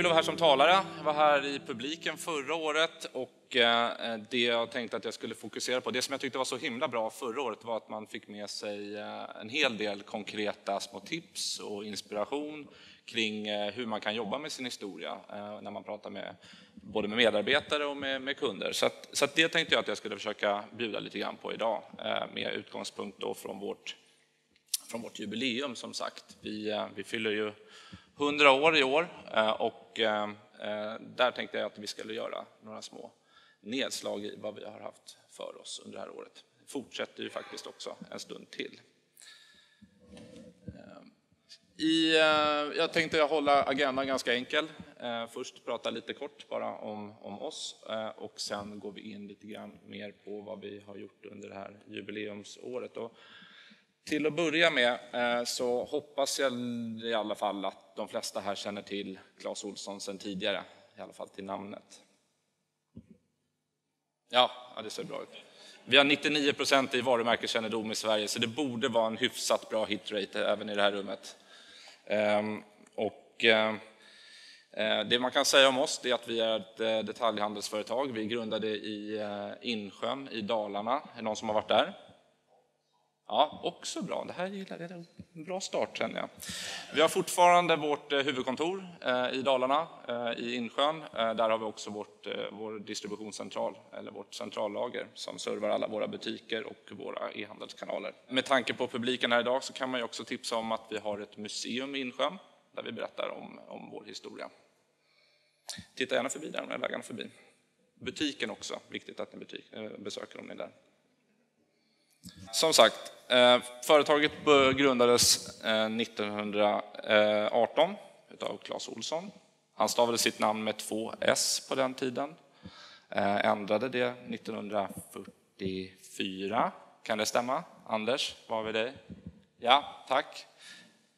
kul att vara här som talare. Jag var här i publiken förra året och eh, det jag tänkte att jag skulle fokusera på, det som jag tyckte var så himla bra förra året var att man fick med sig eh, en hel del konkreta små tips och inspiration kring eh, hur man kan jobba med sin historia när man pratar med både med medarbetare och med, med kunder. Så, att, så att det tänkte jag att jag skulle försöka bjuda lite grann på idag med utgångspunkt då från vårt, från vårt jubileum som sagt. Vi, vi fyller ju 100 år i år eh, och eh, där tänkte jag att vi skulle göra några små nedslag i vad vi har haft för oss under det här året. Det fortsätter ju faktiskt också en stund till. Eh, I, jag tänkte hålla agendan ganska enkel. Först prata lite kort bara om, om oss och sen går vi in lite grann mer på vad vi har gjort under det här jubileumsåret. Och till att börja med eh, så hoppas jag i alla fall att de flesta här känner till Clas Olsson sedan tidigare, i alla fall till namnet. Ja, det ser bra ut. Vi har 99 procent i varumärkeskännedom i Sverige, så det borde vara en hyfsat bra hitrate även i det här rummet. Ehm, och eh, eh, det man kan säga om oss är att vi är ett detaljhandelsföretag. Vi grundade i Insjön i Dalarna. Är det någon som har varit där? Ja, också bra. Det här gillar jag. En bra start känner jag. Vi har fortfarande vårt eh, huvudkontor eh, i Dalarna, eh, i Insjön. Där har vi också vårt, vår distributionscentral, eller vårt centrallager, som servar alla våra butiker och våra e-handelskanaler. Med tanke på publiken här idag så kan man ju också tipsa om att vi har ett museum i Insjön, där vi berättar om, om vår historia. Titta gärna förbi där om ni är vägarna förbi. Butiken också, viktigt att ni butik, besöker om ni är där. Som sagt, eh, företaget grundades eh, 1918 av Clas Olsson. Han stavade sitt namn med två S på den tiden. Eh, ändrade det 1944. Kan det stämma? Anders, var vi dig? Ja, tack.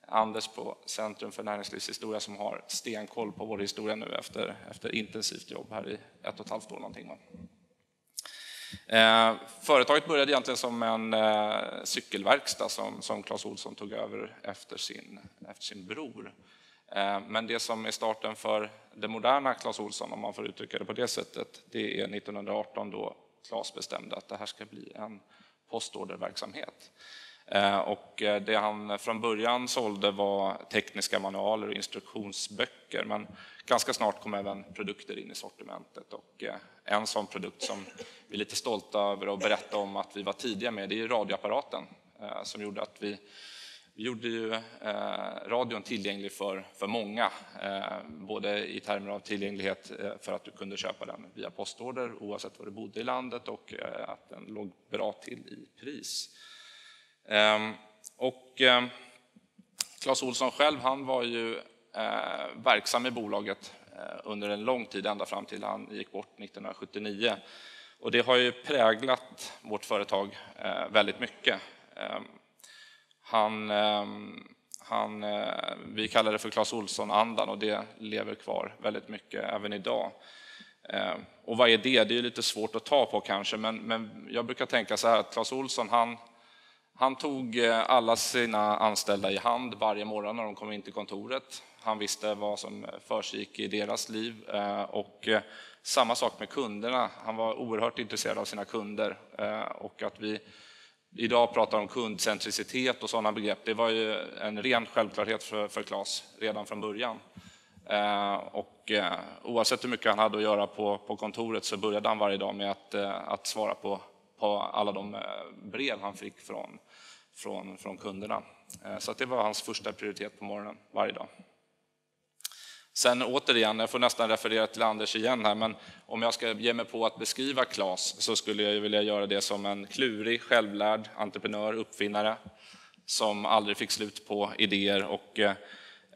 Anders på Centrum för näringslivshistoria som har stenkoll på vår historia nu efter, efter intensivt jobb här i ett och ett halvt år någonting. Eh, företaget började egentligen som en eh, cykelverkstad som, som Clas Olsson tog över efter sin, efter sin bror. Eh, men det som är starten för det moderna Clas Olsson, om man får uttrycka det på det sättet, det är 1918 då Clas bestämde att det här ska bli en postorderverksamhet. Eh, och eh, det han från början sålde var tekniska manualer och instruktionsböcker, men ganska snart kom även produkter in i sortimentet. Och eh, en sån produkt som vi är lite stolta över att berätta om att vi var tidiga med, det är radioapparaten som gjorde att vi vi gjorde ju eh, radion tillgänglig för, för många, eh, både i termer av tillgänglighet för att du kunde köpa den via postorder oavsett var du bodde i landet och att den låg bra till i pris. Ehm, och ehm, Clas Olsson själv, han var ju eh, verksam i bolaget eh, under en lång tid, ända fram till han gick bort 1979. Och det har ju präglat vårt företag eh, väldigt mycket. Ehm, han, han, vi kallar det för Clas Ohlson-andan och det lever kvar väldigt mycket även idag. Och vad är det? Det är lite svårt att ta på kanske, men, men jag brukar tänka så här att Clas Ohlson, han, han tog eh, alla sina anställda i hand varje morgon när de kom in till kontoret. Han visste vad som försiggick i deras liv. Eh, och eh, samma sak med kunderna. Han var oerhört intresserad av sina kunder. Och att vi idag pratar om kundcentricitet och sådana begrepp, det var ju en ren självklarhet för, för Claes redan från början. Och oavsett hur mycket han hade att göra på, på kontoret så började han varje dag med att, att svara på, på alla de brev han fick från, från, från kunderna. Eh, så det var hans första prioritet på morgonen varje dag. Sen återigen, jag får nästan referera till Anders igen här, men om jag ska ge mig på att beskriva Klas så skulle jag vilja göra det som en klurig, självlärd entreprenör, uppfinnare som aldrig fick slut på idéer och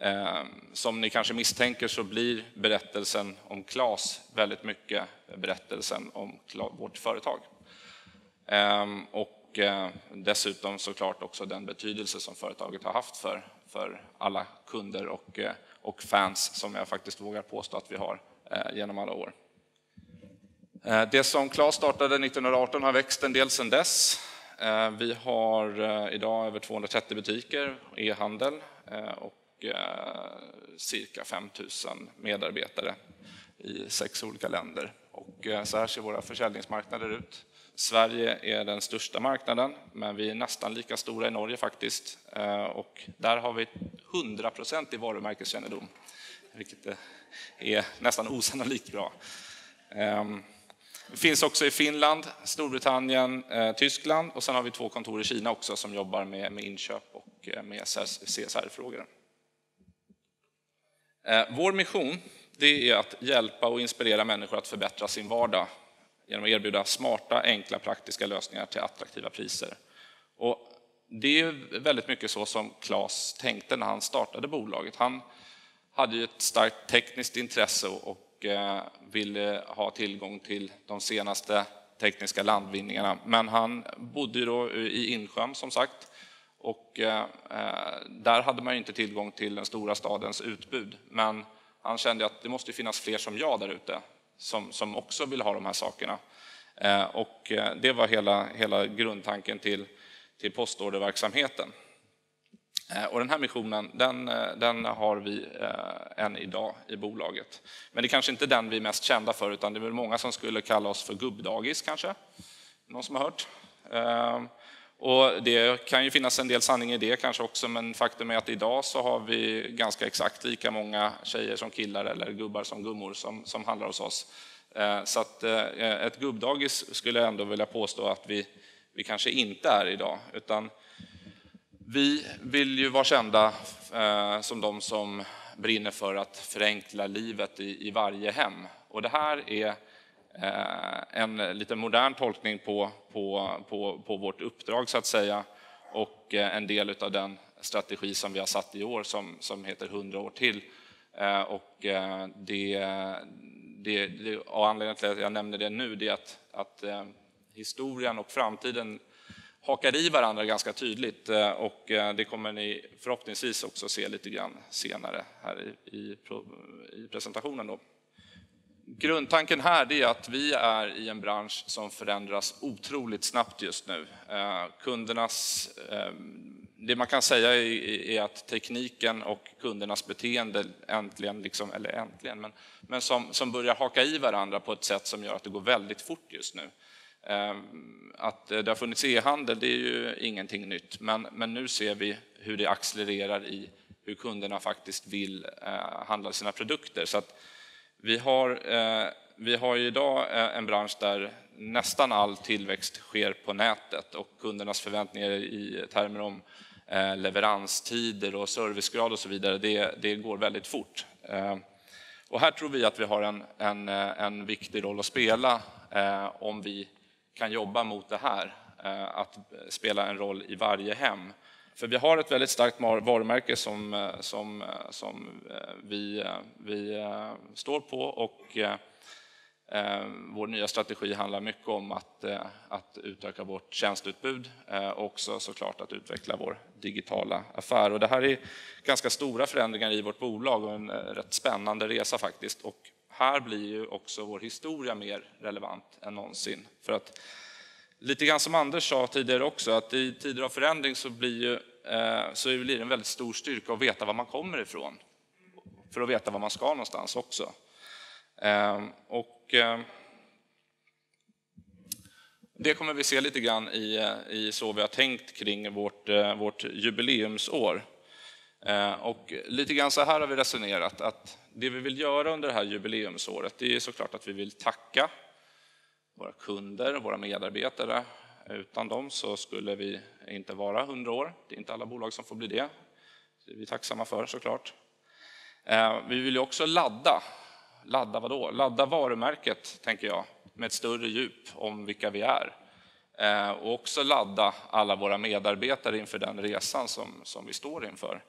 eh, som ni kanske misstänker så blir berättelsen om Klas väldigt mycket berättelsen om vårt företag. Eh, och Eh, dessutom såklart också den betydelse som företaget har haft för, för alla kunder och eh, och fans som jag faktiskt vågar påstå att vi har eh, genom alla år. Det som Claes startade 1918 har växt en del sedan dess. Vi har idag över 230 butiker, e-handel och och cirka 5 000 medarbetare i sex olika länder. Och så här ser våra försäljningsmarknader ut. Sverige är den största marknaden, men vi är nästan lika stora i Norge faktiskt. Eh, och där har vi 100 i varumärkeskännedom, vilket eh, är nästan osannolikt bra. Vi det finns också i Finland, Storbritannien, eh, Tyskland och sen har vi två kontor i Kina också som jobbar med, med inköp och med CSR-frågor. Vår mission det är att hjälpa och inspirera människor att förbättra sin vardag genom att erbjuda smarta, enkla, praktiska lösningar till attraktiva priser. Och det är väldigt mycket så som Claes tänkte när han startade bolaget. Han hade ju ett starkt tekniskt intresse och eh, ville ha tillgång till de senaste tekniska landvinningarna. Men han bodde då i Insjön som sagt och eh, eh, där hade man inte tillgång till den stora stadens utbud. Men han kände att det måste finnas fler som jag där ute som, som också vill ha de här sakerna. Eh, och eh, det var hela, hela grundtanken till, till postorderverksamheten. Eh, och den här missionen den, eh, den har vi eh, än idag i bolaget. Men det är kanske inte den vi är mest kända för, utan det är väl många som skulle kalla oss för gubbdagis kanske? Någon som har hört? Eh, och det kan ju finnas en del sanning i det kanske också, men faktum är att idag så har vi ganska exakt lika många tjejer som killar eller gubbar som gummor som, som handlar hos oss. Eh, så att eh, ett gubbdagis skulle jag ändå vilja påstå att vi, vi kanske inte är idag, utan vi vill ju vara kända eh, som de som brinner för att förenkla livet i, i varje hem. Och det här är Eh, en lite modern tolkning på, på, på, på, vårt uppdrag så att säga och eh, en del av den strategi som vi har satt i år som, som heter 100 år till. Eh, och det, det, det, och anledningen till att jag nämner det nu är att, att historien och framtiden hakar i varandra ganska tydligt och det kommer ni förhoppningsvis också se lite grann senare här i, i presentationen. Då. Grundtanken här är att vi är i en bransch som förändras otroligt snabbt just nu. Eh, kundernas, eh, det man kan säga är att tekniken och kundernas beteende äntligen, liksom, eller äntligen, men, men som, som börjar haka i varandra på ett sätt som gör att det går väldigt fort just nu. Eh, att det har funnits e-handel, det är ju ingenting nytt, men, men nu ser vi hur det accelererar i hur kunderna faktiskt vill handla sina produkter. Så att vi, har, eh, vi har idag eh, en bransch där nästan all tillväxt sker på nätet och kundernas förväntningar i termer om eh, leveranstider och servicegrad och så vidare, det, det går väldigt fort. Och här tror vi att vi har en, en, en viktig roll att spela om vi kan jobba mot det här, att spela en roll i varje hem. För vi har ett väldigt starkt varumärke som, eh, som, eh, som eh, vi, vi står på och vår nya strategi handlar mycket om att, att utöka vårt tjänsteutbud och också såklart att utveckla vår digitala affär. Och det här är ganska stora förändringar i vårt bolag och en rätt spännande resa faktiskt. Och här blir ju också vår historia mer relevant än någonsin. För att, lite grann som Anders sa tidigare också, att i tider av förändring så blir, ju, eh, så blir det en väldigt stor styrka att veta var man kommer ifrån. För att veta var man ska någonstans också. Ehm, och, ehm, det kommer vi se lite grann i, eh, i så vi har tänkt kring vårt, eh, vårt jubileumsår. Ehm, och lite grann så här har vi resonerat, att det vi vill göra under det här jubileumsåret, det är såklart att vi vill tacka våra kunder, våra medarbetare. Utan dem så skulle vi inte vara 100 år. Det är inte alla bolag som får bli det. Det är vi tacksamma för såklart. Eh, vi vill också ladda. Ladda vadå? Ladda varumärket, tänker jag, med ett större djup om vilka vi är. Eh, och också ladda alla våra medarbetare inför den resan som, som vi står inför.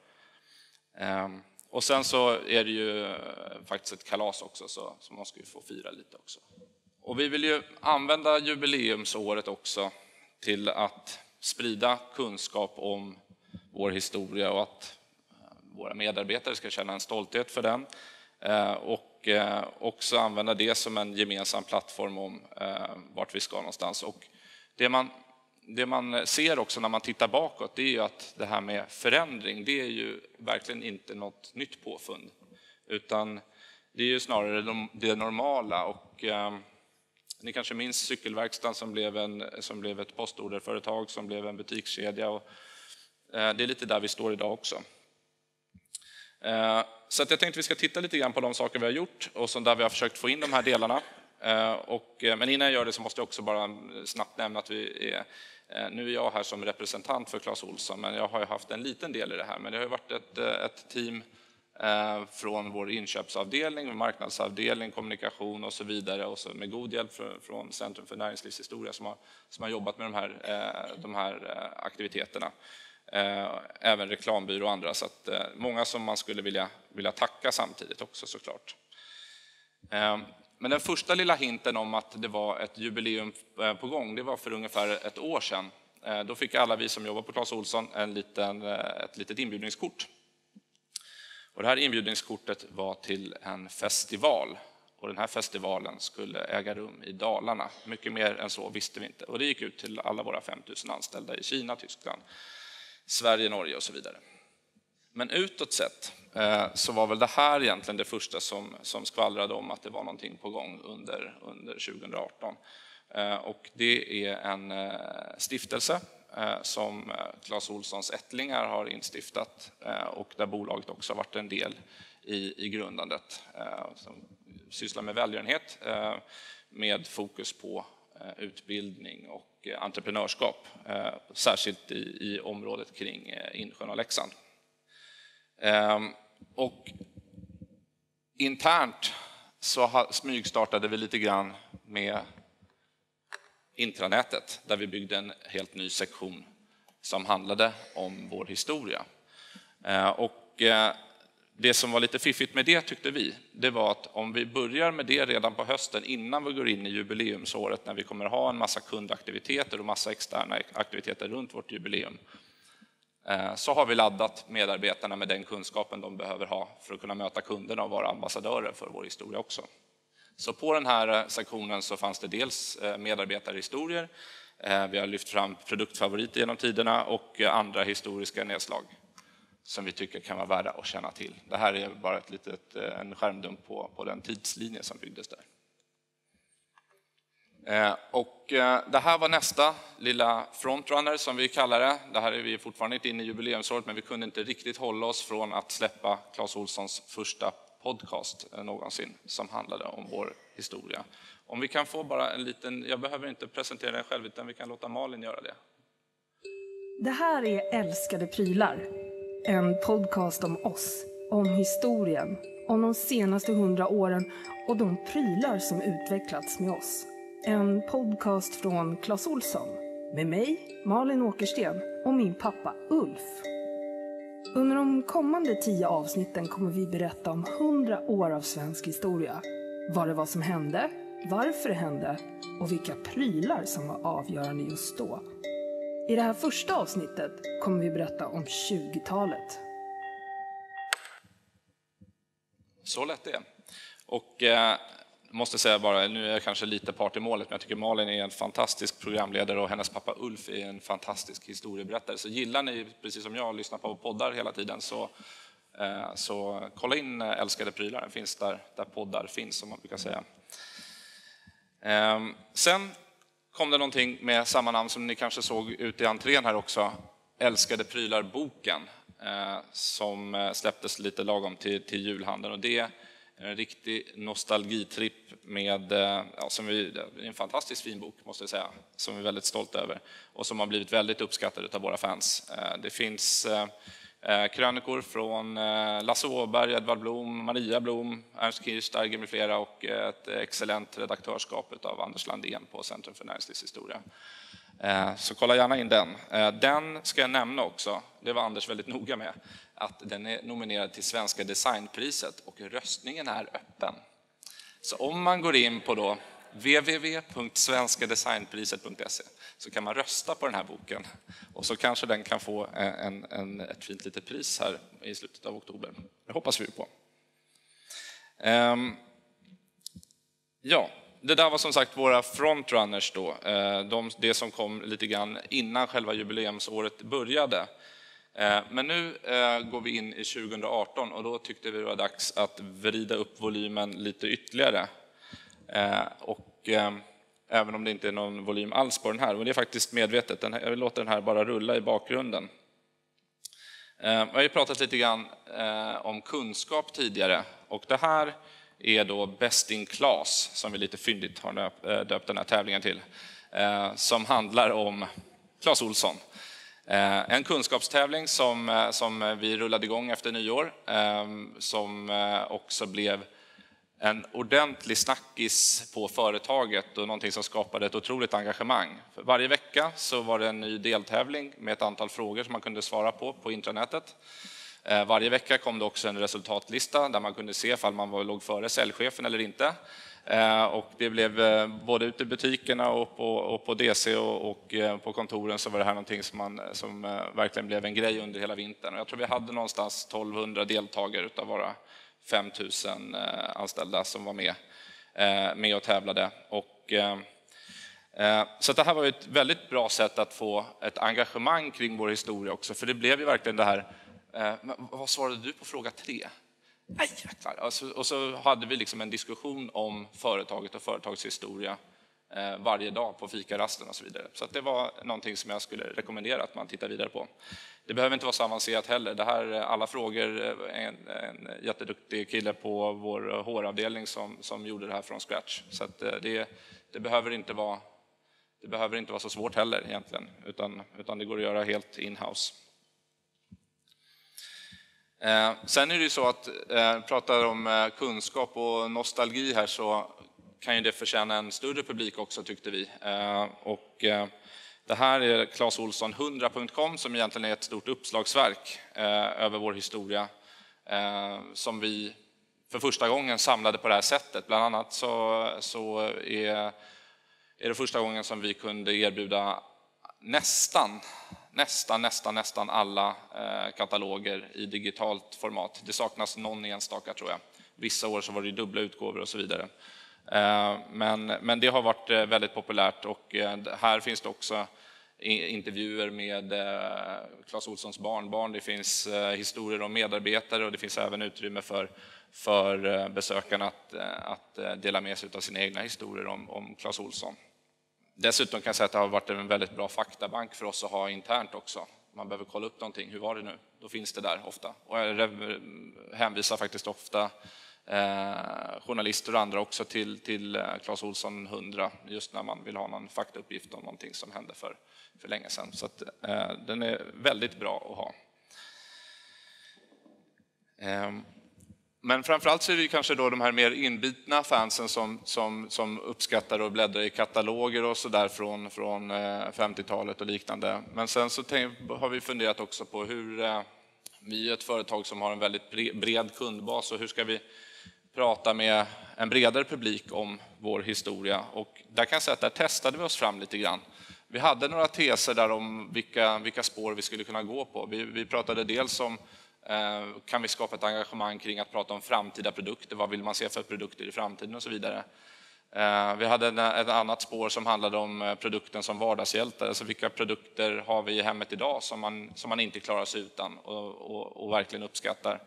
Ehm, och sen så är det ju eh, faktiskt ett kalas också, så, så man ska ju få fira lite också. Och vi vill ju använda jubileumsåret också till att sprida kunskap om vår historia och att eh, våra medarbetare ska känna en stolthet för den. Eh, och eh, också använda det som en gemensam plattform om vart vi ska någonstans. Och det man det man ser också när man tittar bakåt det är ju att det här med förändring, det är ju verkligen inte något nytt påfund. Utan det är ju snarare det normala. Och, ni kanske minns cykelverkstaden som blev, en, som blev ett postorderföretag, som blev en butikskedja. Och, eh, det är lite där vi står idag också. Eh, så att jag tänkte att vi ska titta lite grann på de saker vi har gjort och som där vi har försökt få in de här delarna. Eh, och, eh, men innan jag gör det så måste jag också bara snabbt nämna att vi är, eh, nu är jag här som representant för Clas Olsson, men jag har haft en liten del i det här. Men det har varit ett, eh, ett team Eh, från vår inköpsavdelning, marknadsavdelning, kommunikation och så vidare och så med god hjälp från Centrum för näringslivshistoria som har, som har jobbat med de här, eh, de här eh, aktiviteterna. Även reklambyrå och andra, så att många som man skulle vilja, vilja tacka samtidigt också såklart. Men den första lilla hinten om att det var ett jubileum på gång, det var för ungefär ett år sedan. Då fick alla vi som jobbar på Clas Olsson en liten, ett litet inbjudningskort. Och det här inbjudningskortet var till en festival. Och den här festivalen skulle äga rum i Dalarna. Mycket mer än så visste vi inte. Och det gick ut till alla våra 5000 anställda i Kina, Tyskland, Sverige, Norge och så vidare. Men utåt sett eh, så var väl det här egentligen det första som, som skvallrade om att det var någonting på gång under, under 2018. Eh, och det är en eh, stiftelse eh, som Clas Olssons ättlingar har instiftat och där bolaget också har varit en del i, i grundandet. Som sysslar med välgörenhet med fokus på utbildning och entreprenörskap, särskilt i, i området kring Insjön och Leksand. Ehm, och internt så smygstartade vi lite grann med intranätet där vi byggde en helt ny sektion som handlade om vår historia. Eh, och eh, det som var lite fiffigt med det tyckte vi, det var att om vi börjar med det redan på hösten innan vi går in i jubileumsåret när vi kommer ha en massa kundaktiviteter och massa externa aktiviteter runt vårt jubileum, eh, så har vi laddat medarbetarna med den kunskapen de behöver ha för att kunna möta kunderna och vara ambassadörer för vår historia också. Så på den här eh, sektionen så fanns det dels eh, medarbetarhistorier, eh, vi har lyft fram produktfavoriter genom tiderna och andra historiska nedslag som vi tycker kan vara värda att känna till. Det här är bara ett litet, en skärmdump på, på den tidslinje som byggdes där. Och det här var nästa lilla frontrunner som vi kallar det. Det här är vi fortfarande inte inne i jubileumsåret men vi kunde inte riktigt hålla oss från att släppa Clas Olssons första podcast någonsin som handlade om vår historia. Om vi kan få bara en liten, jag behöver inte presentera den själv utan vi kan låta Malin göra det. Det här är Älskade prylar, en podcast om oss, om historien, om de senaste hundra åren och de prylar som utvecklats med oss. En podcast från Clas Olsson med mig, Malin Åkersten och min pappa Ulf. Under de kommande tio avsnitten kommer vi berätta om hundra år av svensk historia. Vad det var som hände, varför det hände och vilka prylar som var avgörande just då. I det här första avsnittet kommer vi berätta om 20-talet. Så lätt det. Och eh, måste säga bara, nu är jag kanske lite part i målet, men jag tycker Malin är en fantastisk programledare och hennes pappa Ulf är en fantastisk historieberättare. Så gillar ni, precis som jag, att lyssna på poddar hela tiden så, eh, så kolla in eh, Älskade prylar, den finns där, där poddar finns som man brukar säga. Ehm, sen kom det någonting med samma namn som ni kanske såg ute i entrén här också, Älskade prylar-boken eh, som släpptes lite lagom till, till julhandeln. Och det en riktig nostalgitripp med, eh, ja, som vi, en fantastiskt fin bok måste jag säga, som vi är väldigt stolta över och som har blivit väldigt uppskattad av våra fans. Eh, det finns eh, krönikor från Lasse Åberg, Edvard Blom, Maria Blom, Ernst Kirchsteiger med flera och ett excellent redaktörskap av Anders Landén på Centrum för näringslivshistoria. Eh, så kolla gärna in den. Eh, den ska jag nämna också, det var Anders väldigt noga med, att den är nominerad till Svenska designpriset och röstningen är öppen. Så om man går in på då www.svenskadesignpriset.se så kan man rösta på den här boken och så kanske den kan få eh, en, en, ett fint litet pris här i slutet av oktober. Det hoppas vi på. Ehm, ja, det där var som sagt våra frontrunners då, eh, de, det som kom lite grann innan själva jubileumsåret började. Eh, men nu eh, går vi in i 2018 och då tyckte vi det var dags att vrida upp volymen lite ytterligare. Och även om det inte är någon volym alls på den här, men det är faktiskt medvetet. Jag låter den här bara rulla i bakgrunden. Vi har ju pratat lite grann om kunskap tidigare och det här är då Best in Class, som vi lite fyndigt har eh, döpt den här tävlingen till, eh, som handlar om Clas Olsson. Eh, en kunskapstävling som, som vi rullade igång efter nyår, ehm, som också blev en ordentlig snackis på företaget och någonting som skapade ett otroligt engagemang. För varje vecka så var det en ny deltävling med ett antal frågor som man kunde svara på på intranätet. Eh, varje vecka kom det också en resultatlista där man kunde se om man låg före säljchefen eller inte. Eh, och det blev eh, både ute i butikerna och på, och på DC och, och, på kontoren så var det här någonting som, man, som verkligen blev en grej under hela vintern. jag tror vi hade någonstans 1200 deltagare av våra 5000 anställda som var med, med och tävlade. Och, så det här var ett väldigt bra sätt att få ett engagemang kring vår historia också, för det blev ju verkligen det här Eh, vad svarade du på fråga tre? Nej, jäklar. Alltså, och så hade vi liksom en diskussion om företaget och företagets historia eh, varje dag på fikarasten och så vidare. Så det var någonting som jag skulle rekommendera att man tittar vidare på. Det behöver inte vara så avancerat heller. Det här, alla frågor, eh, en, en jätteduktig kille på vår HR-avdelning som, som gjorde det här från scratch. Så det, det, behöver inte vara, det behöver inte vara så svårt heller egentligen, utan, utan det går att göra helt in-house. Eh, sen är det ju så att, eh, pratar om eh, kunskap och nostalgi här så kan ju det förtjäna en större publik också tyckte vi. Eh, och eh, det här är Clas Ohlson 100.com som egentligen är ett stort uppslagsverk eh, över vår historia som vi för första gången samlade på det här sättet. Bland annat så, så är, är det första gången som vi kunde erbjuda nästan nästan, nästan, nästan alla eh, kataloger i digitalt format. Det saknas någon enstaka tror jag. Vissa år så var det dubbla utgåvor och så vidare. Eh, men, men det har varit eh, väldigt populärt och här finns det också intervjuer med Clas Olssons barnbarn. Det finns historier om medarbetare och det finns även utrymme för, för besökarna att, att dela med sig av sina egna historier om, om Clas Olsson. Dessutom kan jag säga att det har varit en väldigt bra faktabank för oss att ha internt också. Man behöver kolla upp någonting, hur var det nu? Då finns det där ofta. Och jag hänvisar faktiskt ofta eh, journalister och andra också till, till eh, Clas Olsson 100 just när man vill ha någon faktauppgift om någonting som hände för, för länge sedan. Så att, eh, den är väldigt bra att ha. Eh, men framförallt så är det kanske då de här mer inbitna fansen som, som, som uppskattar och bläddrar i kataloger och sådär från, från eh, 50-talet och liknande. Men sen så har vi funderat också på hur eh, vi är ett företag som har en väldigt bred kundbas och hur ska vi prata med en bredare publik om vår historia? Och där kan jag säga att där testade vi oss fram lite grann. Vi hade några teser där om vilka, vilka spår vi skulle kunna gå på. Vi, vi pratade dels om Eh, kan vi skapa ett engagemang kring att prata om framtida produkter? Vad vill man se för produkter i framtiden och så vidare? Eh, vi hade ett annat spår som handlade om eh, produkten som vardagshjälte. Alltså vilka produkter har vi i hemmet idag som man, som man inte klarar sig utan och, och, och verkligen uppskattar?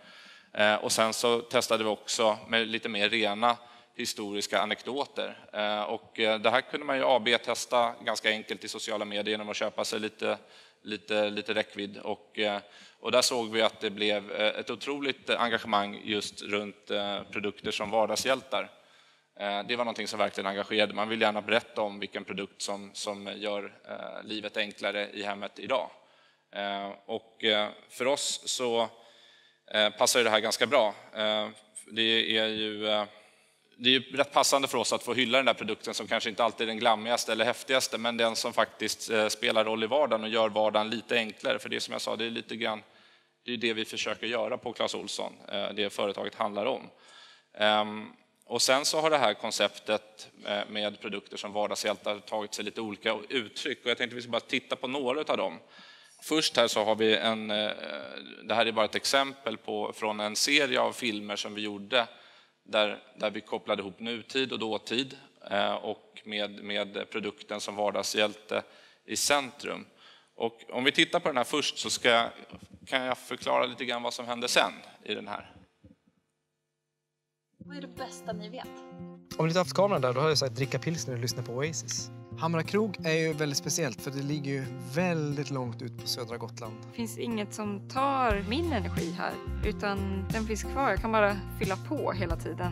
Och sen så testade vi också med lite mer rena historiska anekdoter. Och det här kunde man ju AB-testa ganska enkelt i sociala medier genom att köpa sig lite, lite, lite räckvidd. Och, eh, och där såg vi att det blev eh, ett otroligt engagemang just runt eh, produkter som vardagshjältar. Det var någonting som verkligen engagerade. Man vill gärna berätta om vilken produkt som, som gör livet enklare i hemmet idag. Och för oss så passar det här ganska bra. Det är ju det är rätt passande för oss att få hylla den där produkten som kanske inte alltid är den glammigaste eller häftigaste, men den som faktiskt eh, spelar roll i vardagen och gör vardagen lite enklare. För det som jag sa, det är lite grann det är det vi försöker göra på Clas Olsson, eh, det företaget handlar om. Ehm, och sen så har det här konceptet eh, med produkter som vardagshjältar tagit sig lite olika uttryck och jag tänkte att vi ska bara titta på några av dem. Först här så har vi en, det här är bara ett exempel på, från en serie av filmer som vi gjorde där, där vi kopplade ihop nutid och dåtid och med, med produkten som vardagshjälte i centrum. Och om vi tittar på den här först så ska, kan jag förklara lite grann vad som hände sen i den här. Vad är det bästa ni vet? Om du inte haft kameran där, då hade jag sagt dricka pilsner och lyssna på Oasis. Hamra krog är ju väldigt speciellt för det ligger ju väldigt långt ut på södra Gotland. Det finns inget som tar min energi här, utan den finns kvar. Jag kan bara fylla på hela tiden.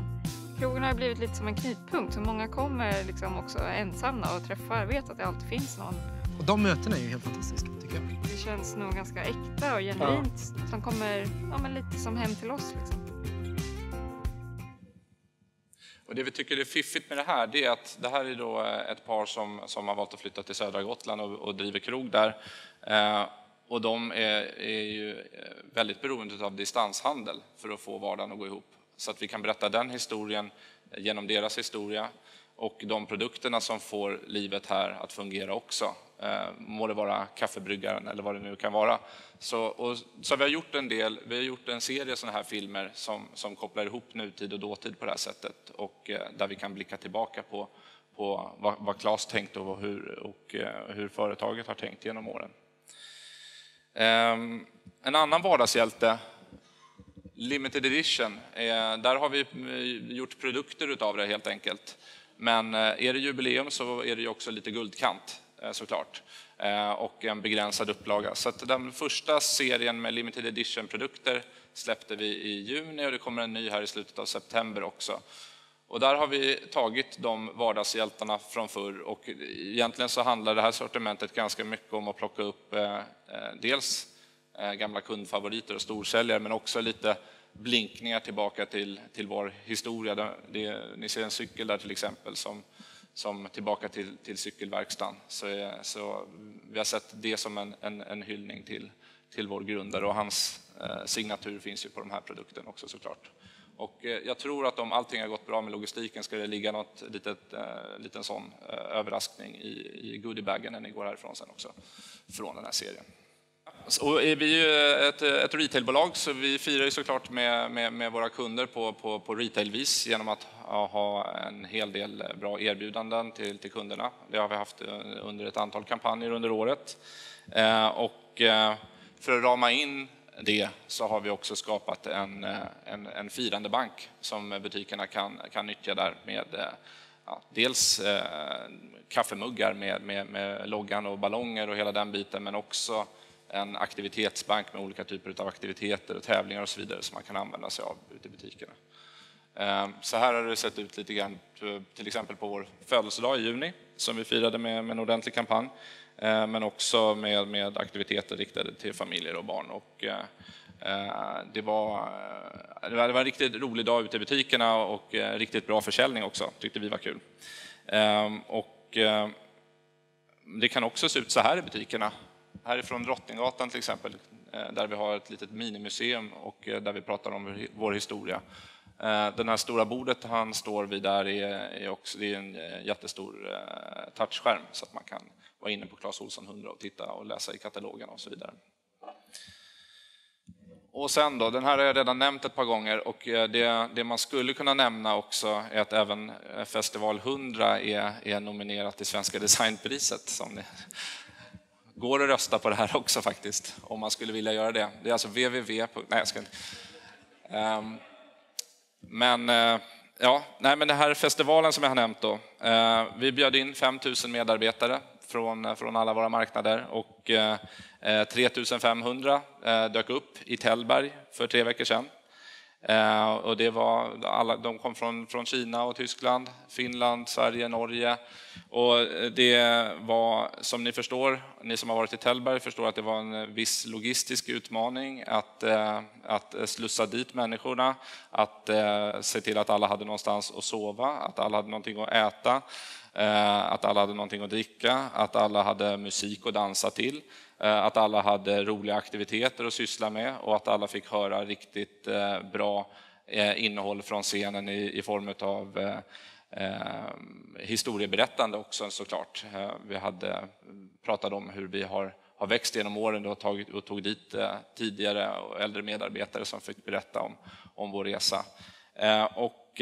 Krogen har blivit lite som en knutpunkt, så många kommer liksom också ensamma och träffar, vet att det alltid finns någon. Och de mötena är ju helt fantastiska, tycker jag. Det känns nog ganska äkta och genuint, ja. som kommer ja, men lite som hem till oss. Liksom. Och det vi tycker är fiffigt med det här, det är att det här är då eh, ett par som, som har valt att flytta till södra Gotland och, och driver krog där. Eh, och de är, är ju eh, väldigt beroende av distanshandel för att få vardagen att gå ihop. Så att vi kan berätta den historien eh, genom deras historia och de produkterna som får livet här att fungera också. Eh, må det vara kaffebryggaren eller vad det nu kan vara. Så, och, så vi har gjort en del, vi har gjort en serie sådana här filmer som, som kopplar ihop nutid och dåtid på det här sättet och eh, där vi kan blicka tillbaka på, på vad, vad Claes tänkte och hur, och eh, hur företaget har tänkt genom åren. Ehm, en annan vardagshjälte Limited edition, där har vi gjort produkter utav det helt enkelt. Men är det jubileum så är det ju också lite guldkant Eh, såklart eh, och en begränsad upplaga. Så den första serien med limited edition-produkter släppte vi i juni och det kommer en ny här i slutet av september också. Och där har vi tagit de vardagshjältarna från förr och egentligen så handlar det här sortimentet ganska mycket om att plocka upp eh, dels gamla kundfavoriter och storsäljare, men också lite blinkningar tillbaka till, till vår historia. Det, det, ni ser en cykel där till exempel som, som tillbaka till, till cykelverkstan. Så, så vi har sett det som en, en, en hyllning till, till vår grundare och hans eh, signatur finns ju på de här produkterna också såklart. Och eh, jag tror att om allting har gått bra med logistiken ska det ligga något litet, eh, liten sån eh, överraskning i, i goodiebagen när ni går härifrån sen också, från den här serien. Och vi är ju ett, ett retailbolag så vi firar ju såklart med, med, med våra kunder på, på, på retailvis genom att ha en hel del bra erbjudanden till, till kunderna. Det har vi haft eh, under ett antal kampanjer under året. Eh, och eh, för att rama in det så har vi också skapat en, en, en firande bank som butikerna kan, kan nyttja där med ja, dels eh, kaffemuggar med, med, med loggan och ballonger och hela den biten men också en aktivitetsbank med olika typer av aktiviteter och tävlingar och så vidare som man kan använda sig av ute i butikerna. Ehm, så här har det sett ut lite grann, eh, till exempel på vår födelsedag i juni som vi firade med, med en ordentlig kampanj, eh, men också med, med aktiviteter riktade till familjer och barn. Och, eh, det var, det var en riktigt rolig dag ute i butikerna och riktigt bra försäljning också, tyckte vi var kul. Ehm, och det kan också se ut så här i butikerna härifrån Drottninggatan till exempel, eh, där vi har ett litet minimuseum och eh, där vi pratar om vår historia. Eh, det här stora bordet han står vid där är, också, det är en jättestor touchskärm så att man kan vara inne på Clas Ohlson 100 och titta och läsa i katalogen och så vidare. Och sen då, den här har jag redan nämnt ett par gånger och det, det man skulle kunna nämna också är att även Festival 100 är, är nominerat till Svenska designpriset som ni går att rösta på det här också faktiskt, om man skulle vilja göra det. Det är alltså www. Nej, jag ska inte. Um, men uh, ja, nej, men den här festivalen som jag har nämnt då. Uh, vi bjöd in 5 000 medarbetare från, eh, från alla våra marknader och 3 500 dök upp i Tällberg för tre veckor sedan. Eh, och det var alla, de kom från, från Kina och Tyskland, Finland, Sverige, Norge. Och eh, det var, som ni förstår, ni som har varit i Tällberg förstår att det var en viss logistisk utmaning att, eh, att eh, slussa dit människorna, att eh, se till att alla hade någonstans att sova, att alla hade någonting att äta, Eh, att alla hade någonting att dricka, att alla hade musik att dansa till, eh, att alla hade roliga aktiviteter att syssla med och att alla fick höra riktigt eh, bra innehåll från scenen i, form av historieberättande också såklart. Vi hade pratat om hur vi har, har växt genom åren och, tagit, och tog dit tidigare och äldre medarbetare som fick berätta om, om vår resa. Och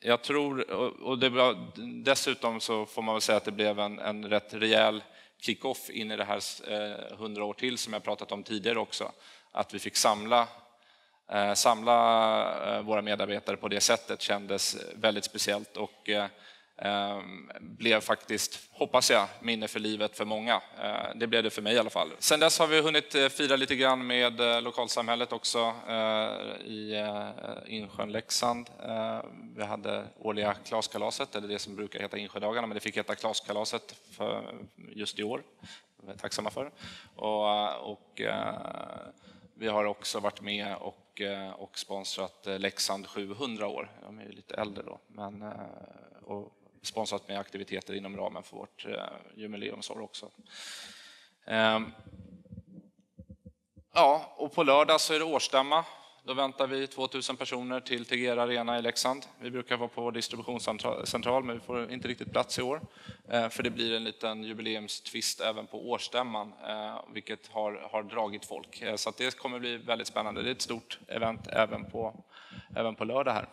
jag tror, och det var, dessutom så får man väl säga att det blev en, en rätt rejäl kick-off in i det här eh, 100 år till som jag pratat om tidigare också. Att vi fick samla, eh, samla eh, våra medarbetare på det sättet kändes väldigt speciellt och eh, Ehm, blev faktiskt, hoppas jag, minne för livet för många. Ehm, det blev det för mig i alla fall. Sen dess har vi hunnit eh, fira lite grann med eh, lokalsamhället också eh, i Insjön, Leksand. Ehm, vi hade årliga Klaskalaset, eller det som brukar heta Insjödagarna, men det fick heta Klaskalaset för just i år. Det är vi tacksamma för. Och, och vi har också varit med och, och sponsrat Leksand 700 år. De är ju lite äldre då, men och sponsrat med aktiviteter inom ramen för vårt eh, jubileumsår också. Ehm, ja, och på lördag så är det årsstämma. Då väntar vi 2000 personer till Tegera Arena i Leksand. Vi brukar vara på vår distributionscentral, men vi får inte riktigt plats i år. Eh, för det blir en liten jubileumstvist även på årsstämman, eh, vilket har, har dragit folk. Eh, så det kommer bli väldigt spännande. Det är ett stort event även på, även på lördag här.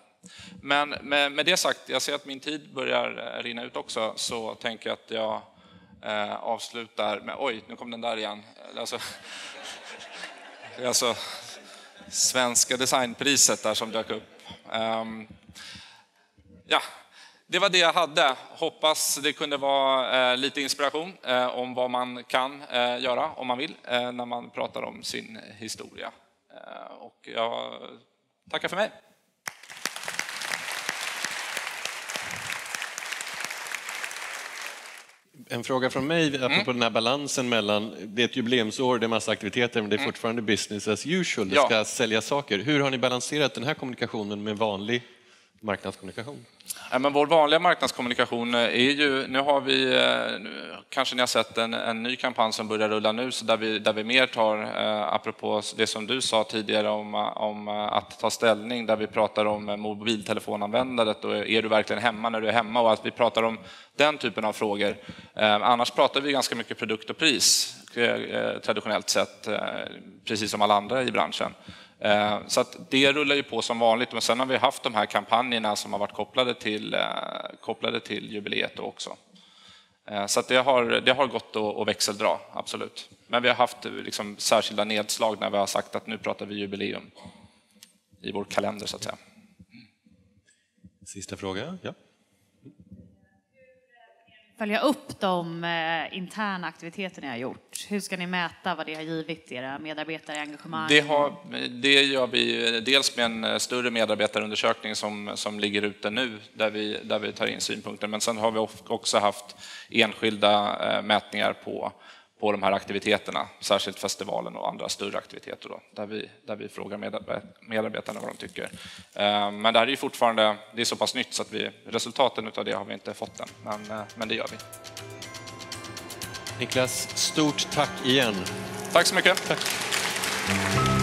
Men med, med, det sagt, jag ser att min tid börjar eh, rinna ut också, så tänker jag att jag eh, avslutar med... Oj, nu kom den där igen. Eh, alltså, alltså Svenska designpriset där som dök upp. Um, ja, det var det jag hade. Hoppas det kunde vara eh, lite inspiration eh, om vad man kan eh, göra om man vill eh, när man pratar om sin historia. Eh, och jag tackar för mig. En fråga från mig apropå mm. den här balansen mellan, det är ett jubileumsår, det är massa aktiviteter men det är mm. fortfarande business as usual, det ska sälja saker. Hur har ni balanserat den här kommunikationen med vanlig marknadskommunikation? Ja, men vår vanliga marknadskommunikation eh, är ju, nu har vi, eh, kanske ni har sett en, en ny kampanj som börjar rulla nu, så där, vi, där vi mer tar, eh, apropå det som du sa tidigare om, eh, om att ta ställning, där vi pratar om mobiltelefonanvändandet och är du verkligen hemma när du är hemma och att vi pratar om den typen av frågor. Eh, annars pratar vi ganska mycket produkt och pris traditionellt sett, precis som alla andra i branschen. Eh, så att det rullar ju på som vanligt, men sen har vi haft de här kampanjerna som har varit kopplade till, eh, kopplade till jubileet också. Eh, så att det, har, det har gått att växeldra, absolut. Men vi har haft liksom särskilda nedslag när vi har sagt att nu pratar vi jubileum i vår kalender, så att säga. Sista fråga. Ja följa upp de eh, interna aktiviteter ni har gjort? Hur ska ni mäta vad det har givit era medarbetare engagemang? Det, har, det gör vi eh, dels med en eh, större medarbetarundersökning som, som ligger ute nu där vi, där vi tar in synpunkter, men sen har vi också haft enskilda eh, mätningar på på de här aktiviteterna, särskilt festivalen och andra större aktiviteter då, där, vi, där vi frågar medarbetarna vad de tycker. Eh, men det här är ju fortfarande, det är så pass nytt så att vi, resultaten av det har vi inte fått än, men, eh, men det gör vi. Niklas, stort tack igen. Tack så mycket. Tack.